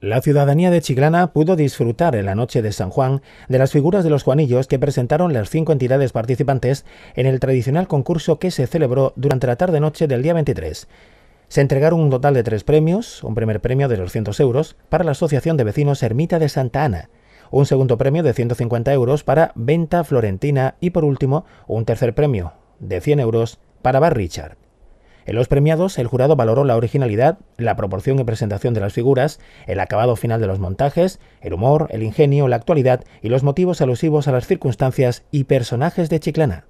La ciudadanía de Chiclana pudo disfrutar en la noche de San Juan de las figuras de los Juanillos que presentaron las cinco entidades participantes en el tradicional concurso que se celebró durante la tarde-noche del día 23. Se entregaron un total de tres premios, un primer premio de 200 euros para la Asociación de Vecinos Ermita de Santa Ana, un segundo premio de 150 euros para Venta Florentina y por último un tercer premio de 100 euros para Bar Richard. En los premiados, el jurado valoró la originalidad, la proporción y presentación de las figuras, el acabado final de los montajes, el humor, el ingenio, la actualidad y los motivos alusivos a las circunstancias y personajes de Chiclana.